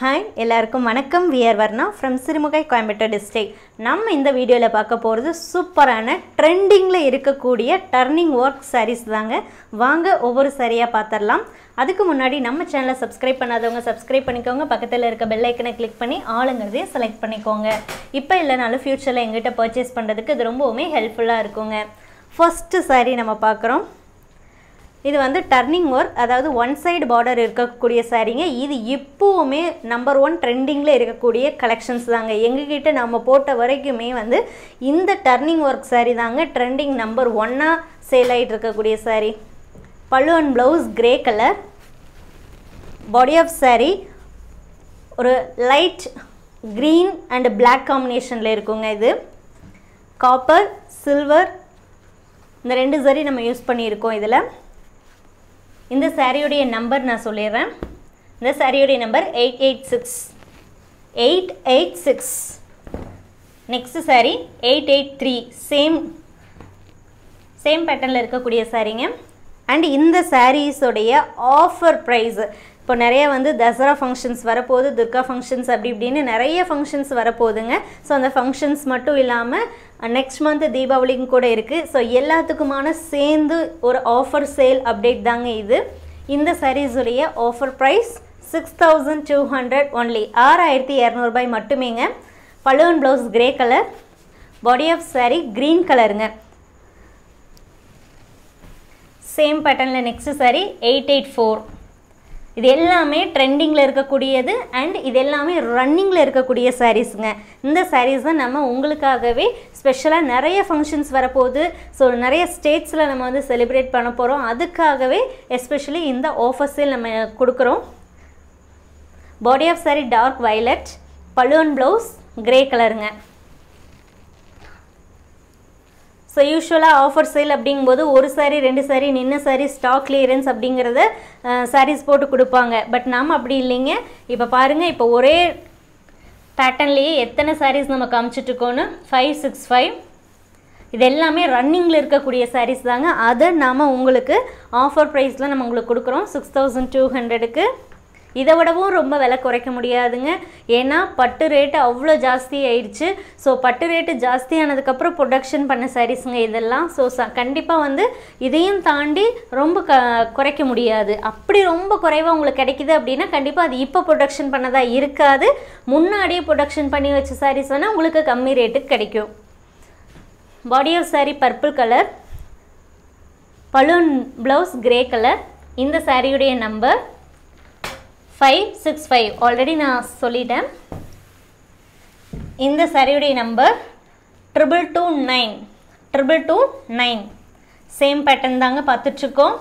Hi எல்லாருக்கும் வணக்கம். We are Varna from Sirumugai Coimbatore district நம்ம இந்த வீடியோவில் பார்க்க போகிறது சூப்பரான ட்ரெண்டிங்கில் இருக்கக்கூடிய டர்னிங் ஒர்க் சாரீஸ் தாங்க. வாங்க ஒவ்வொரு சாரியாக பார்த்துடலாம் அதுக்கு முன்னாடி நம்ம சேனலை சப்ஸ்கிரைப் பண்ணாதவங்க சப்ஸ்கிரைப் பண்ணிக்கோங்க. பக்கத்தில் இருக்க பெல்லைக்கனை கிளிக் பண்ணி ஆளுங்கிறதையும் செலக்ட் பண்ணிக்கோங்க. இப்போ இல்லைனாலும் ஃப்யூச்சரில் எங்கிட்ட பர்ச்சேஸ் பண்ணுறதுக்கு இது ரொம்பவுமே ஹெல்ப்ஃபுல்லாக இருக்குங்க. ஃபஸ்ட்டு saree நம்ம பார்க்குறோம். இது வந்து டர்னிங் ஒர்க் அதாவது ஒன் சைடு பார்டர் இருக்கக்கூடிய சாரீங்க இது இப்போவுமே நம்பர் ஒன் ட்ரெண்டிங்கில் இருக்கக்கூடிய கலெக்ஷன்ஸ் தாங்க. எங்ககிட்ட நம்ம போட்ட வரைக்குமே வந்து இந்த டர்னிங் ஒர்க் சாரீ தாங்க ட்ரெண்டிங் நம்பர் ஒன்னாக சேல் ஆகிட்டு இருக்கக்கூடிய sari pallu and blouse grey colour body of sari ஒரு லைட் க்ரீன் அண்ட் பிளாக் காம்பினேஷனில் இருக்குங்க இது. காப்பர் சில்வர் இந்த ரெண்டு சரி நம்ம யூஸ் பண்ணியிருக்கோம் இதில். இந்த சாரியுடைய நம்பர் நான் சொல்லிடுறேன். இந்த சாரியுடைய number eight eight six eight eight six next sari eight eight three same same பேட்டர்னில் இருக்கக்கூடிய சாரீங்க அண்ட் இந்த சாரீஸோடைய ஆஃபர் ப்ரைஸு இப்போ நிறைய வந்து தசரா ஃபங்க்ஷன்ஸ் வரப்போகுது துர்கா ஃபங்க்ஷன்ஸ் அப்படி இப்படின்னு நிறைய ஃபங்க்ஷன்ஸ் வரப்போகுதுங்க. ஸோ அந்த ஃபங்க்ஷன்ஸ் மட்டும் இல்லாமல் நெக்ஸ்ட் மந்த் தீபாவளிக்கும் கூட இருக்குது ஸோ எல்லாத்துக்குமான சேர்ந்து ஒரு ஆஃபர் சேல் அப்டேட் தாங்க இது. இந்த சாரீஸுடைய offer price six thousand two hundred only ஆறாயிரத்தி இரநூறுபாய் மட்டுமேங்க. Pallu and blouse grey colour body of sari green கலருங்க சேம் பேட்டர்னில் next sari eight eight four இது எல்லாமே ட்ரெண்டிங்கில் இருக்கக்கூடியது அண்ட் இது எல்லாமே ரன்னிங்கில் இருக்கக்கூடிய சாரீஸுங்க இந்த சாரீஸ் தான் நம்ம உங்களுக்காகவே ஸ்பெஷலாக நிறைய ஃபங்க்ஷன்ஸ் வரப்போகுது. ஸோ நிறைய ஸ்டேட்ஸில் நம்ம வந்து செலிப்ரேட் பண்ண போகிறோம் அதுக்காகவே எஸ்பெஷலி இந்த ஆஃபர்ஸில் நம்ம கொடுக்குறோம். Body of sari dark violet pallu and blouse grey கலருங்க ஸோ யூஸ்வலாக ஆஃபர் சேல் அப்படிங்கும்போது ஒரு சாரீ ரெண்டு சாரீ நின்று சாரீ ஸ்டாக் கிளியரன்ஸ் அப்படிங்கிறத சாரீஸ் போட்டு கொடுப்பாங்க. பட் நாம் அப்படி இல்லைங்க. இப்போ பாருங்கள் இப்போ ஒரே பேட்டர்ன்லேயே எத்தனை சாரீஸ் நம்ம காமிச்சிட்ருக்கோன்னு ஃபைவ் சிக்ஸ் ஃபைவ் இது எல்லாமே ரன்னிங்கில் இருக்கக்கூடிய சாரீஸ் தாங்க. அதை நாம் உங்களுக்கு ஆஃபர் ப்ரைஸில் நம்ம உங்களுக்கு கொடுக்குறோம். சிக்ஸ் தௌசண்ட் டூ ஹண்ட்ரடுக்கு இதை விடவும் ரொம்ப விலை குறைக்க முடியாதுங்க. ஏன்னா பட்டு ரேட்டு அவ்வளோ ஜாஸ்தி ஆயிடுச்சு. ஸோ பட்டு ரேட்டு ஜாஸ்தியானதுக்கப்புறம் ப்ரொடக்ஷன் பண்ண சாரீஸுங்க இதெல்லாம். ஸோ ச கண்டிப்பாக வந்து இதையும் தாண்டி ரொம்ப க குறைக்க முடியாது. அப்படி ரொம்ப குறைவாக உங்களுக்கு கிடைக்குது அப்படின்னா கண்டிப்பாக அது இப்போ ப்ரொடக்ஷன் பண்ணதாக இருக்காது. முன்னாடியே ப்ரொடக்ஷன் பண்ணி வச்ச சாரீஸ் வேணால் உங்களுக்கு கம்மி ரேட்டுக்கு கிடைக்கும். Body of sari purple colour pallu and blouse grey colour இந்த சாரியுடைய number five six five already நான் சொல்லிட்டேன். இந்த சரியுடைய number triple two nine triple two nine same pattern தாங்க பார்த்துட்ருக்கோம்.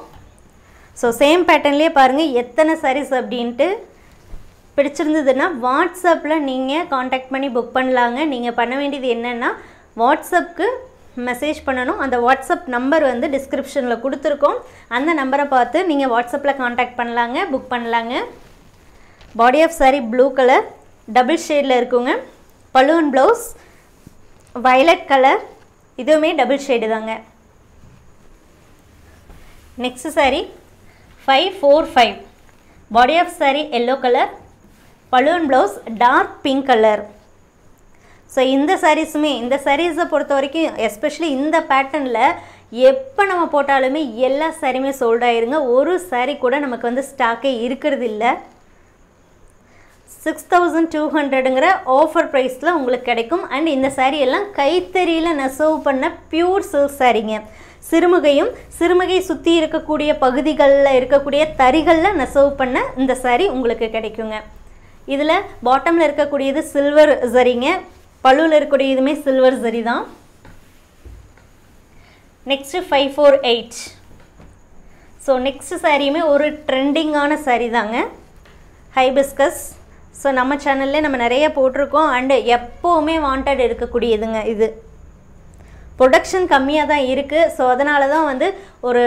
ஸோ சேம் பேட்டர்ன்லேயே பாருங்கள் எத்தனை சாரீஸ் அப்படின்ட்டு பிடிச்சிருந்ததுன்னா வாட்ஸ்அப்பில் நீங்கள் காண்டாக்ட் பண்ணி புக் பண்ணலாங்க. நீங்கள் பண்ண வேண்டியது என்னென்னா வாட்ஸ்அப்புக்கு மெசேஜ் பண்ணணும். அந்த வாட்ஸ்அப் நம்பர் வந்து டிஸ்கிரிப்ஷனில் கொடுத்துருக்கோம். அந்த நம்பரை பார்த்து நீங்கள் வாட்ஸ்அப்பில் காண்டாக்ட் பண்ணலாங்க புக் பண்ணலாங்க. Body of sari blue colour double ஷேடில் இருக்குங்க. பலூன் ப்ளவுஸ் வயலட் கலர் இதுவுமே டபுள் ஷேடு தாங்க. Next sari five four five body of sari yellow colour pallu and blouse dark pink colour so இந்த சாரீஸுமே இந்த சாரீஸை பொறுத்த வரைக்கும் எஸ்பெஷலி இந்த பேட்டர்னில் எப்போ நம்ம போட்டாலுமே எல்லா சாரியுமே சோல்ட் ஆயிருங்க. ஒரு சாரீ கூட நமக்கு வந்து ஸ்டாக்கே இருக்கிறது இல்லை. சிக்ஸ் தௌசண்ட் டூ ஹண்ட்ரடுங்கிற ஆஃபர் ப்ரைஸில் உங்களுக்கு கிடைக்கும். அண்ட் இந்த சாரீ எல்லாம் கைத்தறியில் நெசவு பண்ண பியூர் சில்க் சாரீங்க சிறுமுகையும் சிறுமுகை சுற்றி இருக்கக்கூடிய பகுதிகளில் இருக்கக்கூடிய தறிகளில் நெசவு பண்ண இந்த சாரீ உங்களுக்கு கிடைக்குங்க. இதில் பாட்டமில் இருக்கக்கூடியது சில்வர் சரிங்க பழுவில் இருக்கக்கூடிய இதுமே சில்வர் சரி தான். Next five four eight so next சாரியுமே ஒரு ட்ரெண்டிங்கான சாரீ தாங்க. ஹைபிஸ்கஸ் ஸோ நம்ம சேனல்லே நம்ம நிறைய போட்டிருக்கோம் அண்டு எப்போவுமே வாண்டட் இருக்கக்கூடியதுங்க இது. ப்ரொடக்ஷன் கம்மியாக தான் இருக்குது ஸோ அதனால தான் வந்து ஒரு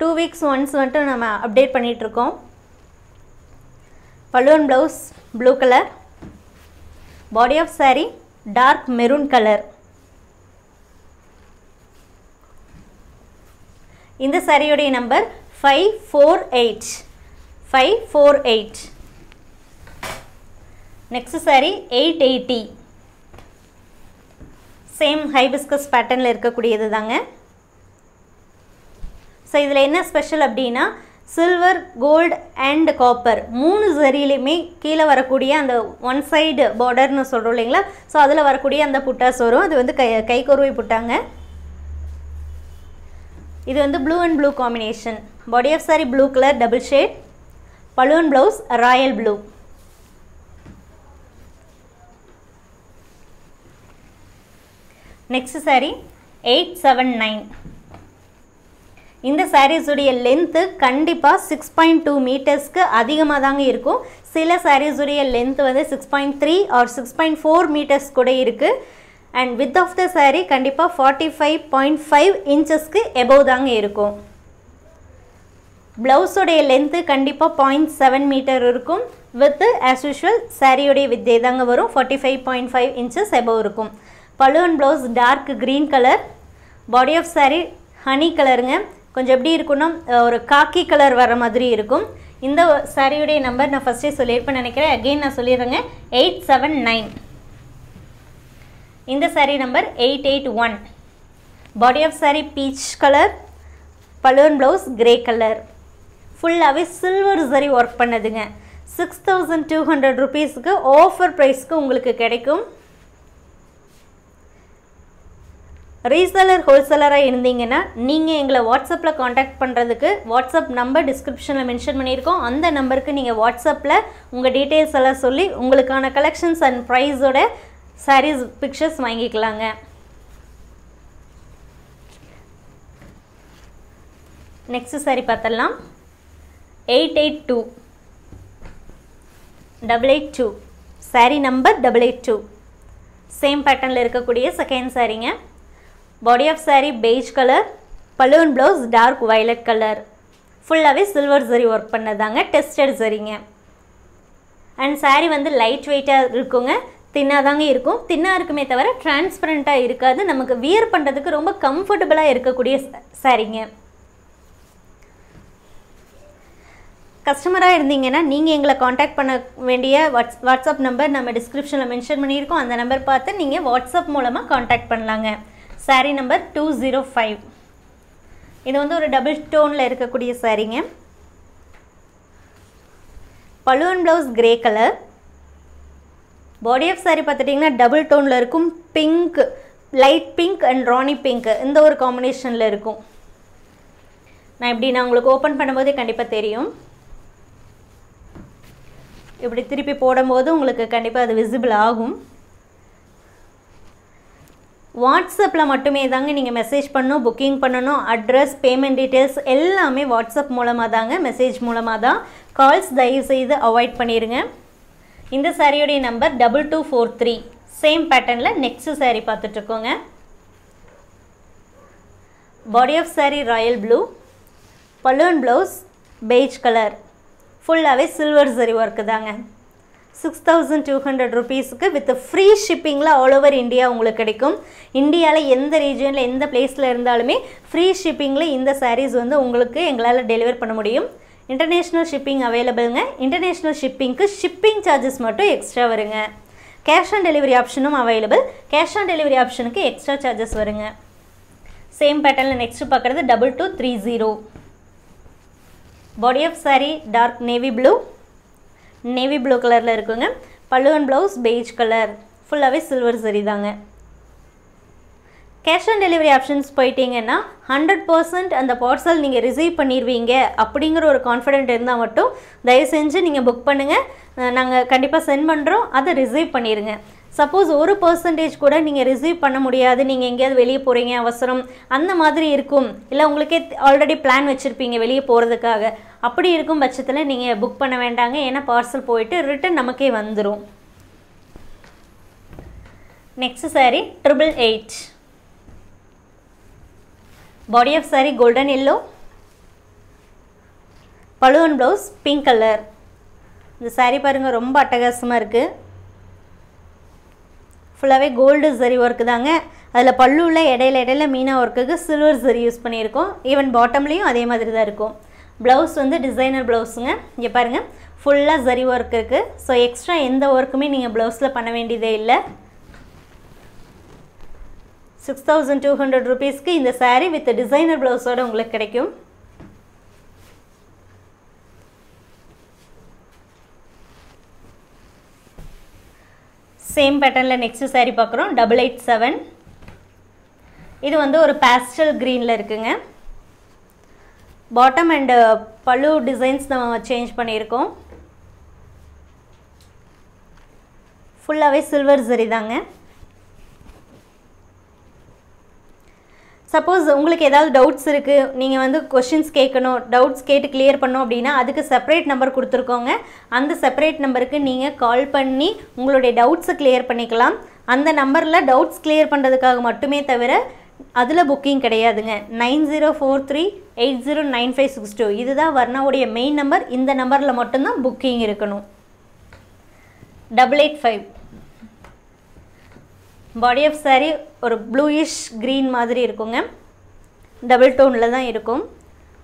டூ வீக்ஸ் ஒன்ஸ் வந்துட்டு நம்ம அப்டேட் பண்ணிகிட்ருக்கோம் pallu and blouse blue colour body of sari dark maroon colour இந்த சாரியுடைய number five four eight five four eight next sari eight eighty same hibiscus பேட்டர்னில் இருக்கக்கூடியது தாங்க. ஸோ இதில் என்ன ஸ்பெஷல் அப்படின்னா சில்வர் கோல்டு அண்ட் காப்பர் மூணு சரியிலையுமே கீழே வரக்கூடிய அந்த ஒன் சைடு பார்டர்னு சொல்கிறோம் இல்லைங்களா? ஸோ அதில் வரக்கூடிய அந்த புட்டாஸ் வரும். அது வந்து கை கைக்குருவி புட்டாங்க. இது வந்து blue and blue combination body of sari blue colour double shade balloon blouse royal blue next sari eight seven nine இந்த சாரீஸுடைய லென்த்து கண்டிப்பாக சிக்ஸ் பாயிண்ட் டூ மீட்டர்ஸ்க்கு அதிகமாக தாங்க இருக்கும். சில சாரீஸுடைய லென்த் வந்து six point three or six point four metres கூட இருக்குது and width of the sari கண்டிப்பாக ஃபார்ட்டி ஃபைவ் பாயிண்ட் ஃபைவ் இன்ச்சஸ்க்கு எபோவ் தாங்க இருக்கும். ப்ளவுஸோடைய லென்த்து கண்டிப்பாக பாயிண்ட் செவன் மீட்டர் இருக்கும். வித் ஆஸ் யூஷுவல் சாரியுடைய வித்தே தாங்க வரும். Forty five point five inches above இருக்கும். Balloon blouse dark green colour. Body of sari honey கலருங்க. கொஞ்சம் எப்படி இருக்குன்னா ஒரு காக்கி கலர் வர மாதிரி இருக்கும். இந்த சாரியுடைய நம்பர் நான் ஃபஸ்ட்டே சொல்லியிருப்பேன் நினைக்கிறேன். அகெயின் நான் சொல்லிடுறேங்க. எயிட் செவன் நைன் இந்த sari number eight eight one body of sari peach colour pallu and blouse grey colour ஃபுல்லாகவே சில்வர் சரி ஒர்க் பண்ணதுங்க. சிக்ஸ் தௌசண்ட் டூ ஹண்ட்ரட் ருபீஸ்க்கு ஆஃபர் ப்ரைஸ்க்கு உங்களுக்கு கிடைக்கும். ரீசேலர் ஹோல்சேலராக இருந்தீங்கன்னா நீங்கள் எங்களை வாட்ஸ்அப்பில் காண்டாக்ட் பண்ணுறதுக்கு வாட்ஸ்அப் நம்பர் டிஸ்கிரிப்ஷனில் மென்ஷன் பண்ணியிருக்கோம். அந்த நம்பருக்கு நீங்கள் வாட்ஸ்அப்பில் உங்கள் டீட்டெயில்ஸ் எல்லாம் சொல்லி உங்களுக்கான கலெக்ஷன்ஸ் அண்ட் ப்ரைஸோட சாரீஸ் பிக்சர்ஸ் வாங்கிக்கலாங்க. நெக்ஸ்ட் சாரி பார்த்தலாம் eight eight two double eight two sari number double eight two same பேட்டர்னில் இருக்கக்கூடிய second சாரீங்க body of sari beige colour pallu and blouse dark violet colour ஃபுல்லாகவே சில்வர் சரி ஒர்க் பண்ணதாங்க டெஸ்டட் சரிங்க and sari வந்து light வெயிட்டாக இருக்குங்க தின்னாக தாங்க இருக்கும். தின்னாக இருக்குமே தவிர டிரான்ஸ்பரண்ட்டாக இருக்காது. நமக்கு வியர் பண்ணுறதுக்கு ரொம்ப கம்ஃபர்டபுளாக இருக்கக்கூடிய சாரீங்க கஸ்டமராக இருந்தீங்கன்னா நீங்கள் எங்களை காண்டாக்ட் பண்ண வேண்டிய வாட்ஸ் வாட்ஸ்அப் நம்பர் நம்ம டிஸ்கிரிப்ஷனில் மென்ஷன் பண்ணியிருக்கோம். அந்த நம்பர் பார்த்து நீங்கள் வாட்ஸ்அப் மூலமாக காண்டாக்ட் பண்ணலாங்க. Sari number two zero five இது வந்து ஒரு டபுள் டோனில் இருக்கக்கூடிய சாரீங்க pallu and blouse grey colour body of sari பார்த்துட்டிங்கன்னா டபுள் டோனில் இருக்கும். Pink light pink and rani pink இந்த ஒரு காம்பினேஷனில் இருக்கும். நான் இப்படி நான் உங்களுக்கு ஓப்பன் பண்ணும்போதே கண்டிப்பாக தெரியும். இப்படி திருப்பி போடும்போது உங்களுக்கு கண்டிப்பாக அது விசிபிள் ஆகும். வாட்ஸ்அப்பில் மட்டுமே தாங்க நீங்கள் மெசேஜ் பண்ணணும் புக்கிங் பண்ணணும் அட்ரஸ் பேமெண்ட் டீட்டெயில்ஸ் எல்லாமே வாட்ஸ்அப் மூலமாக தாங்க மெசேஜ் மூலமாக தான் கால்ஸ் தயவு செய்து அவாய்ட் பண்ணிடுங்க இந்த சாரியோடைய number double two four three same பேட்டர்னில் next sari பார்த்துட்ருக்கோங்க. Body of sari royal blue pallu and blouse beige colour ஃபுல்லாகவே சில்வர் சரி ஒர்க்கு தாங்க. சிக்ஸ் தௌசண்ட் டூ ஹண்ட்ரட் ருபீஸுக்கு வித் ஃப்ரீ ஷிப்பிங்கில் ஆல் ஓவர் இந்தியா உங்களுக்கு கிடைக்கும். இந்தியாவில் எந்த ரீஜனில் எந்த பிளேஸில் இருந்தாலுமே ஃப்ரீ ஷிப்பிங்கில் இந்த சாரீஸ் வந்து உங்களுக்கு எங்களால் டெலிவர் பண்ண முடியும். இன்டர்நேஷ்னல் ஷிப்பிங் அவைலபிளுங்க இன்டர்நேஷ்னல் ஷிப்பிங்க்கு ஷிப்பிங் சார்ஜஸ் மட்டும் எக்ஸ்ட்ரா வருங்க. கேஷ் ஆன் டெலிவரி ஆப்ஷனும் அவைலபிள் கேஷ் ஆன் டெலிவரி ஆப்ஷனுக்கு எக்ஸ்ட்ரா சார்ஜஸ் வருங்க. சேம் பேட்டர்னில் நெக்ஸ்ட் பார்க்குறது double two three zero body of sari dark navy blue navy blue கலரில் இருக்குங்க. பல்லுவன் ப்ளவுஸ் பெய்ஜ் கலர் ஃபுல்லாகவே சில்வர் சரி தாங்க. கேஷ் ஆன் டெலிவரி ஆப்ஷன்ஸ் போயிட்டீங்கன்னா ஹண்ட்ரட் பர்சன்ட் அந்த பார்சல் நீங்கள் ரிசீவ் பண்ணிடுவீங்க அப்படிங்கிற ஒரு கான்ஃபிடென்ட் இருந்தால் மட்டும் தயவு செஞ்சு நீங்கள் புக் பண்ணுங்கள் நாங்கள் கண்டிப்பாக சென்ட் பண்ணுறோம் அதை ரிசீவ் பண்ணிடுங்க சப்போஸ் ஒரு பர்சன்டேஜ் கூட நீங்கள் ரிசீவ் பண்ண முடியாது. நீங்கள் எங்கேயாவது வெளியே போகிறீங்க அவசரம் அந்த மாதிரி இருக்கும். இல்லை உங்களுக்கே ஆல்ரெடி பிளான் வச்சுருப்பீங்க வெளியே போகிறதுக்காக அப்படி இருக்கும் பட்சத்தில் நீங்கள் புக் பண்ண வேண்டாங்க. ஏன்னா பார்சல் போயிட்டு ரிட்டன் நமக்கே வந்துடும் next sari triple eight body of sari golden yellow pallu and blouse pink colour இந்த சாரீ பாருங்கள் ரொம்ப அட்டகாசமாக இருக்குது ஃபுல்லாகவே கோல்டு சரி ஒர்க்கு தாங்க. அதில் பல்லுவில் இடையில இடையில மீனா ஒர்க்குக்கு சில்வர் சரி யூஸ் பண்ணியிருக்கோம். ஈவன் பாட்டம்லேயும் அதே மாதிரி தான் இருக்கும். ப்ளவுஸ் வந்து டிசைனர் ப்ளவுஸுங்க இங்கே பாருங்கள் ஃபுல்லாக ஜரி ஒர்க் இருக்குது ஸோ எக்ஸ்ட்ரா எந்த ஒர்க்குமே நீங்கள் ப்ளவுஸில் பண்ண வேண்டியதே இல்லை. சிக்ஸ் தௌசண்ட் டூ ஹண்ட்ரட் ருபீஸ்க்கு இந்த சாரீ வித் டிசைனர் ப்ளவுஸோட உங்களுக்கு கிடைக்கும். சேம் பேட்டர்னில் நெக்ஸ்ட் saree பார்க்குறோம். டபுள் எயிட் செவன் இது வந்து ஒரு பேஸ்டல் க்ரீனில் இருக்குங்க. பாட்டம் அண்டு பழு டிசைன்ஸ் நம்ம சேஞ்ச் பண்ணியிருக்கோம். ஃபுல்லாகவே சில்வர் சரி தாங்க. சப்போஸ் உங்களுக்கு ஏதாவது டவுட்ஸ் இருக்குது நீங்கள் வந்து கொஷின்ஸ் கேட்கணும் டவுட்ஸ் கேட்டு கிளியர் பண்ணணும் அப்படின்னா அதுக்கு செப்பரேட் நம்பர் கொடுத்துருக்கோங்க. அந்த செப்பரேட் நம்பருக்கு நீங்கள் கால் பண்ணி உங்களுடைய டவுட்ஸை கிளியர் பண்ணிக்கலாம். அந்த நம்பரில் டவுட்ஸ் கிளியர் பண்ணுறதுக்காக மட்டுமே தவிர அதில் புக்கிங் கிடையாதுங்க. Nine zero four three eight zero nine five six two. இதுதான் வர்ணாவுடைய மெயின் நம்பர் இந்த நம்பரில் மட்டும்தான் புக்கிங் இருக்கணும். Double eight five body of saree ஒரு ப்ளூயிஷ் க்ரீன் மாதிரி இருக்குங்க. டபுள் டோனில் தான் இருக்கும்.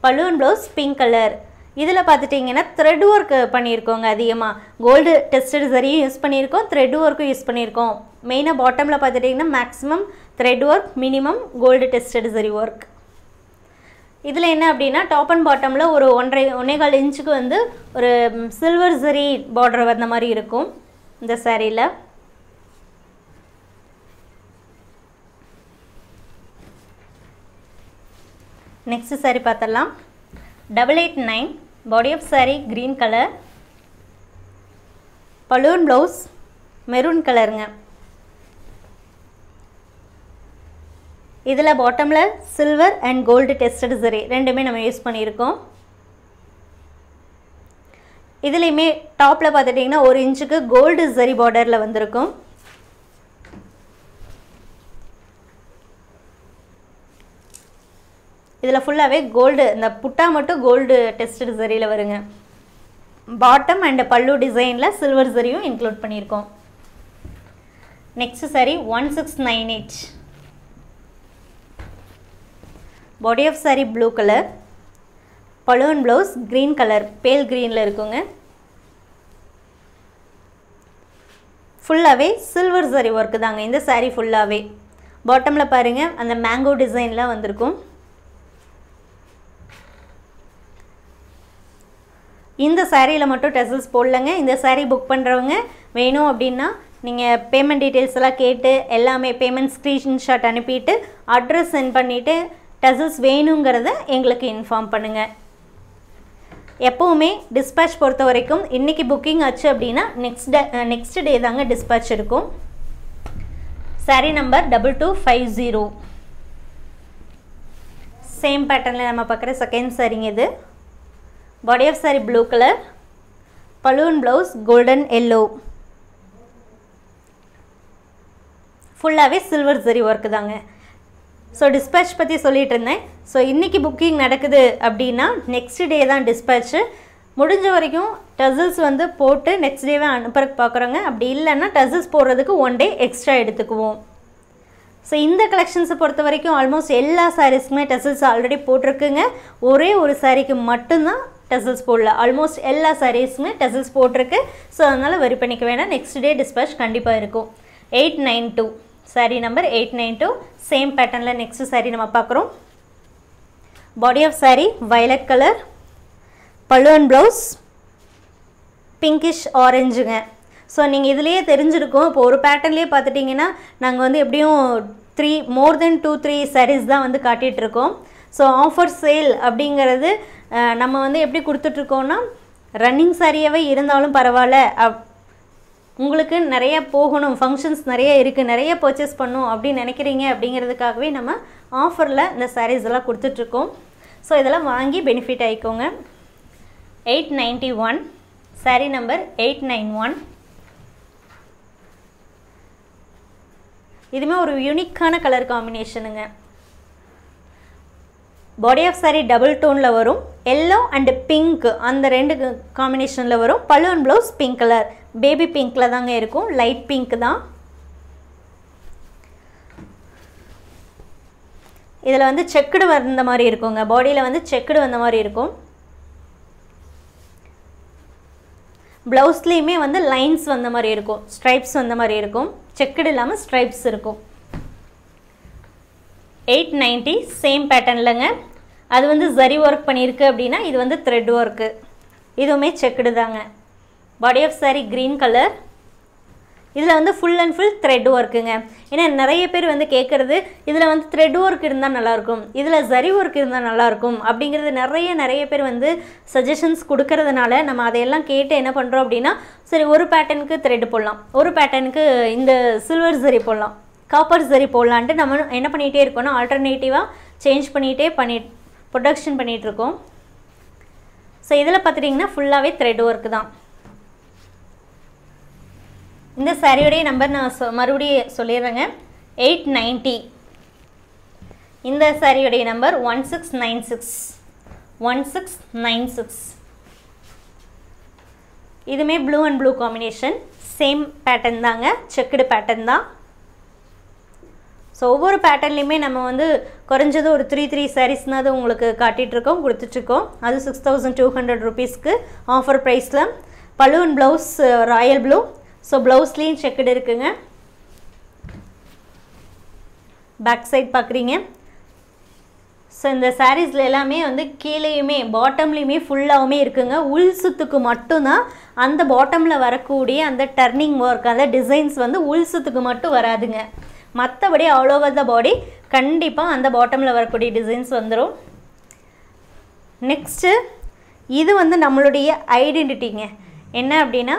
பலூன் ப்ளவுஸ் பிங்க் கலர் இதில் பார்த்துட்டிங்கன்னா த்ரெட் ஒர்க் பண்ணியிருக்கோங்க அதிகமாக கோல்டு டெஸ்டட் சரியும் யூஸ் பண்ணியிருக்கோம் த்ரெட் ஒர்க்கும் யூஸ் பண்ணியிருக்கோம். மெயினாக பாட்டமில் பார்த்துட்டிங்கன்னா maximum thread work minimum gold tested zari work இதில் என்ன அப்படின்னா டாப் அண்ட் பாட்டமில் ஒரு ஒன்றரை ஒன்றேகால் இன்ச்சுக்கு வந்து ஒரு சில்வர் சரி பார்டர் வந்த மாதிரி இருக்கும் இந்த சேரீயில் next saree பார்த்தரலாம் double eight nine body of saree green colour pallu and blouse maroon கலருங்க இதில் பாட்டமில் சில்வர் அண்ட் கோல்டு டெஸ்டட் சரி ரெண்டுமே நம்ம யூஸ் பண்ணியிருக்கோம். இதுலேயுமே டாப்பில் பார்த்துட்டிங்கன்னா ஒரு இன்ச்சுக்கு கோல்டு சரி பார்டரில் வந்திருக்கும். இதில் ஃபுல்லாகவே கோல்டு இந்த புட்டா மட்டும் கோல்டு டெஸ்டட் சரியில் வருங்க. பாட்டம் அண்ட் பல்லு டிசைனில் சில்வர் சரியும் இன்க்ளூட் பண்ணியிருக்கோம். Next sari one six nine eight body of sari blue colour pallu and blouse green colour pale க்ரீனில் இருக்குங்க. ஃபுல்லாகவே சில்வர் சரி ஒர்க்கு தாங்க. இந்த சாரீ ஃபுல்லாகவே பாட்டமில் பாருங்கள் அந்த மேங்கோ டிசைன்லாம் வந்திருக்கும். இந்த சாரியில் மட்டும் டெசல்ஸ் போடலங்க. இந்த சேரீ புக் பண்ணுறவங்க வேணும் அப்படின்னா நீங்கள் பேமெண்ட் டீட்டெயில்ஸ் எல்லாம் கேட்டு எல்லாமே பேமெண்ட் ஸ்க்ரீன்ஷாட் அனுப்பிட்டு அட்ரஸ் சென்ட் பண்ணிவிட்டு டெசல்ஸ் வேணுங்கிறத எங்களுக்கு இன்ஃபார்ம் பண்ணுங்கள் எப்போவுமே டிஸ்பேச் பொறுத்த வரைக்கும் இன்றைக்கி புக்கிங் ஆச்சு அப்படின்னா நெக்ஸ்ட் டே நெக்ஸ்ட் டே தாங்க டிஸ்பேச் இருக்கும். Saree number double two five zero same பேட்டர்னில் நம்ம பார்க்குற செகண்ட் சாரிங்க இது. Body of saree blue colour pallu and blouse golden yellow ஃபுல்லாகவே சில்வர் ஜெரி ஒர்க்கு தாங்க. ஸோ டிஸ்பேச் பற்றி சொல்லிகிட்டு இருந்தேன். ஸோ இன்றைக்கி புக்கிங் நடக்குது அப்படின்னா நெக்ஸ்ட் டே தான் டிஸ்பேச்சு முடிஞ்ச வரைக்கும் டசில்ஸ் வந்து போட்டு நெக்ஸ்ட் டேவே அனுப்புறதுக்கு பார்க்குறோங்க அப்படி இல்லைன்னா டசில்ஸ் போடுறதுக்கு ஒன் டே எக்ஸ்ட்ரா எடுத்துக்குவோம். ஸோ இந்த கலெக்ஷன்ஸை பொறுத்த வரைக்கும் ஆல்மோஸ்ட் எல்லா சாரீஸ்க்குமே டசில்ஸ் ஆல்ரெடி போட்டிருக்குங்க. ஒரே ஒரு சாரீக்கு மட்டும்தான் டெசல்ஸ் போடல. ஆல்மோஸ்ட் எல்லா சாரீஸுமே டெசல்ஸ் போட்டிருக்கு. ஸோ அதனால் வரி பண்ணிக்க வேணாம். நெக்ஸ்ட் டே டிஸ்பேச் கண்டிப்பாக இருக்கும். Eight nine two sari number eight nine two same பேட்டர்னில் நெக்ஸ்ட் சாரீ நம்ம பார்க்குறோம். Body of sari violet colour pallu and blouse pinkish ஆரஞ்சுங்க so நீங்கள் இதுலேயே தெரிஞ்சிருக்கும். இப்போ ஒரு பேட்டர்ன்லேயே பார்த்துட்டிங்கன்னா நாங்கள் வந்து எப்படியும் three more than two three saris தான் வந்து காட்டிகிட்டு இருக்கோம். ஸோ ஆஃபர் சேல் அப்படிங்கிறது நம்ம வந்து எப்படி கொடுத்துட்ருக்கோன்னா ரன்னிங் சாரியாகவே இருந்தாலும் பரவாயில்ல. அப் உங்களுக்கு நிறைய போகணும் ஃபங்க்ஷன்ஸ் நிறைய இருக்குது நிறைய பர்ச்சேஸ் பண்ணும் அப்படின்னு நினைக்கிறீங்க அப்படிங்கிறதுக்காகவே நம்ம ஆஃபரில் இந்த சாரீஸ் எல்லாம் கொடுத்துட்ருக்கோம். ஸோ இதெல்லாம் வாங்கி benefit ஆகிக்கோங்க eight ninety one sari number eight nine one இதுவுமே ஒரு யூனிக்கான கலர் காம்பினேஷனுங்க பாடி ஆஃப் saree டபுள் டோனில் வரும். எல்லோ அண்டு பிங்க் அந்த ரெண்டு காம்பினேஷனில் வரும். Pallu and blouse pink colour baby பிங்க்கில் தாங்க இருக்கும். லைட் பிங்க் தான். இதில் வந்து செக்குடு வந்த மாதிரி இருக்குங்க. பாடியில் வந்து செக்குடு வந்த மாதிரி இருக்கும். ப்ளவுஸ்லேயுமே வந்து லைன்ஸ் வந்த மாதிரி இருக்கும். ஸ்ட்ரைப்ஸ் வந்த மாதிரி இருக்கும். செக்குடு இல்லாமல் ஸ்ட்ரைப்ஸ் இருக்கும். எயிட் நைன்ட்டி சேம் பேட்டர்ன்லங்க அது வந்து ஜரி ஒர்க் பண்ணியிருக்கு அப்படின்னா இது வந்து த்ரெட் ஒர்க்கு இதுவுமே செக்குடு தாங்க. Body of sari green colour இதில் வந்து ஃபுல் அண்ட் ஃபுல் த்ரெட் ஒர்க்குங்க ஏன்னா நிறைய பேர் வந்து கேட்குறது இதில் வந்து த்ரெட் ஒர்க் இருந்தால் நல்லாயிருக்கும் இதில் ஜரி ஒர்க் இருந்தால் நல்லாயிருக்கும் அப்படிங்கிறது நிறைய நிறைய பேர் வந்து சஜஷன்ஸ் கொடுக்கறதுனால நம்ம அதையெல்லாம் கேட்டு என்ன பண்ணுறோம் அப்படின்னா சரி ஒரு பேட்டர்னுக்கு த்ரெட் போடலாம். ஒரு பேட்டர்னுக்கு இந்த சில்வர் ஜரி போடலாம். காப்பர் ஜரி போடலான்ட்டு நம்ம என்ன பண்ணிகிட்டே இருக்கோன்னா ஆல்டர்னேட்டிவாக சேஞ்ச் பண்ணிகிட்டே பண்ணி ப்ரொடக்ஷன் பண்ணிகிட்ருக்கோம் ஸோ இதில் பார்த்துட்டிங்கன்னா ஃபுல்லாகவே த்ரெட் ஒர்க்கு தான். இந்த சாரியோடைய நம்பர் நான் சொ மறுபடியும் சொல்லிடுறேங்க. எயிட் நைன்ட்டி இந்த சாரியுடைய number one six nine six one six nine six இதுவுமே blue and blue combination same pattern தாங்க. செக்குடு பேட்டர்ன் தான். ஸோ ஒவ்வொரு பேட்டர்ன்லேயுமே நம்ம வந்து குறைஞ்சது ஒரு த்ரீ த்ரீ சாரீஸ்னாவது உங்களுக்கு காட்டிகிட்ருக்கோம் கொடுத்துட்ருக்கோம் அது சிக்ஸ் தௌசண்ட் டூ ஹண்ட்ரட் ருபீஸ்க்கு ஆஃபர் ப்ரைஸில் pallu and blouse royal blue so ப்ளவுஸ்லேயும் checked இருக்குங்க. பேக் சைட் பார்க்குறீங்க ஸோ இந்த சாரீஸில் எல்லாமே வந்து கீழேயுமே பாட்டம்லேயுமே ஃபுல்லாகவுமே இருக்குங்க. உள் சுத்துக்கு மட்டும்தான் அந்த பாட்டமில் வரக்கூடிய அந்த டர்னிங் ஒர்க் அந்த டிசைன்ஸ் வந்து உள் சுத்துக்கு மட்டும் வராதுங்க. மற்றபடி ஆல் ஓவர் த பாடி கண்டிப்பாக அந்த பாட்டமில் வரக்கூடிய டிசைன்ஸ் வந்துடும் நெக்ஸ்ட்டு இது வந்து நம்மளுடைய ஐடென்டிட்டிங்க என்ன அப்படின்னா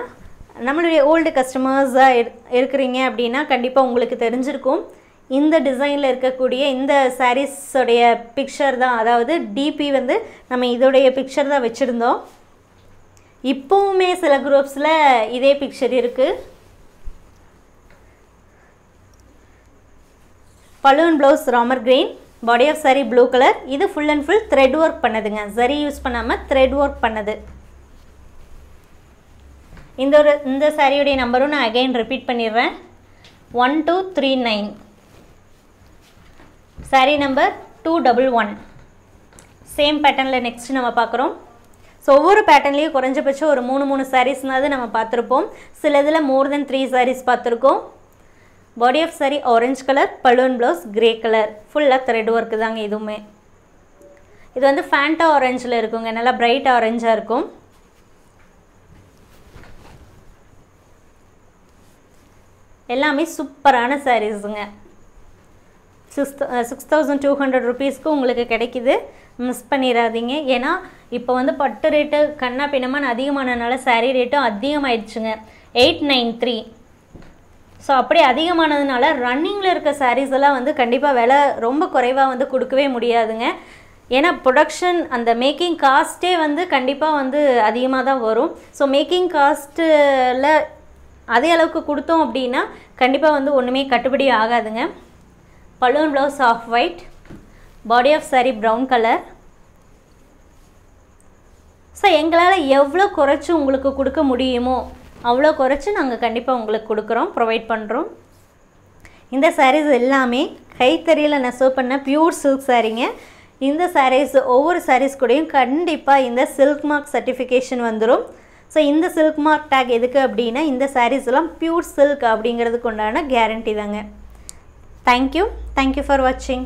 நம்மளுடைய ஓல்டு கஸ்டமர்ஸாக இரு இருக்கிறீங்க அப்படின்னா கண்டிப்பாக உங்களுக்கு தெரிஞ்சிருக்கும். இந்த டிசைனில் இருக்கக்கூடிய இந்த சாரீஸோடைய பிக்சர் தான் அதாவது டிபி வந்து நம்ம இதோடைய பிக்சர் தான் வச்சுருந்தோம். இப்போவுமே சில குரூப்ஸில் இதே பிக்சர் இருக்குது pallu and blouse Ramar green body of sari blue colour இது full and full thread work பண்ணதுங்க. Zari use பண்ணாமல் த்ரெட் ஒர்க் பண்ணது. இந்த ஒரு இந்த சாரியுடைய நம்பரும் நான் அகைன் ரிப்பீட் பண்ணிடுறேன். One two three nine sari number two double one same பேட்டர்னில் நெக்ஸ்ட் நம்ம பார்க்குறோம். ஸோ ஒவ்வொரு பேட்டர்ன்லேயும் குறைஞ்சபட்சம் ஒரு மூணு மூணு சாரீஸ்னாவது நம்ம பார்த்துருப்போம். சில இதில் மோர் தென் த்ரீ சாரீஸ் பார்த்துருக்கோம். Body of sari orange colour pallu and blouse grey colour ஃபுல்லாக த்ரெட் ஒர்க்கு தாங்க இதுவுமே இது வந்து ஃபேண்டா ஆரஞ்சில் இருக்குங்க. நல்லா பிரைட் ஆரஞ்சாக இருக்கும். எல்லாமே சூப்பரான சாரீஸுங்க six six thousand two hundred ருபீஸ்க்கு உங்களுக்கு கிடைக்கிது. மிஸ் பண்ணிடாதீங்க ஏன்னா இப்போ வந்து பட்டு ரேட்டு கண்ணா பின்னமான அதிகமானனால சாரீ ரேட்டும் அதிகமாயிடுச்சுங்க. எயிட் நைன் த்ரீ ஸோ அப்படி அதிகமானதுனால ரன்னிங்கில் இருக்க சாரீஸ் எல்லாம் வந்து கண்டிப்பாக விலை ரொம்ப குறைவாக வந்து கொடுக்கவே முடியாதுங்க. ஏன்னா ப்ரொடக்ஷன் அந்த மேக்கிங் காஸ்ட்டே வந்து கண்டிப்பாக வந்து அதிகமாக தான் வரும். ஸோ மேக்கிங் காஸ்ட்டில் அதே அளவுக்கு கொடுத்தோம் அப்படின்னா கண்டிப்பாக வந்து ஒன்றுமே கட்டுப்படி ஆகாதுங்க. Pallu and blouse off white body of sari brown colour so எங்களால் எவ்வளோ குறைச்சி உங்களுக்கு கொடுக்க முடியுமோ அவ்வளோ குறைச்சி நாங்கள் கண்டிப்பாக உங்களுக்கு கொடுக்குறோம் ப்ரொவைட் பண்ணுறோம் இந்த சாரீஸ் எல்லாமே கைத்தறியில் நெசவு பண்ண பியூர் சில்க் சாரீங்க இந்த சாரீஸ் ஒவ்வொரு சாரீஸ் கூடயும் கண்டிப்பாக இந்த சில்க் மார்க் சர்டிஃபிகேஷன் வந்துடும் ஸோ இந்த சில்க் மார்க் டேக் எதுக்கு அப்படின்னா இந்த சாரீஸ்லாம் பியூர் சில்க் அப்படிங்கிறதுக்கு உண்டான கேரண்டி தாங்க. தேங்க்யூ தேங்க்யூ ஃபார் வாட்சிங்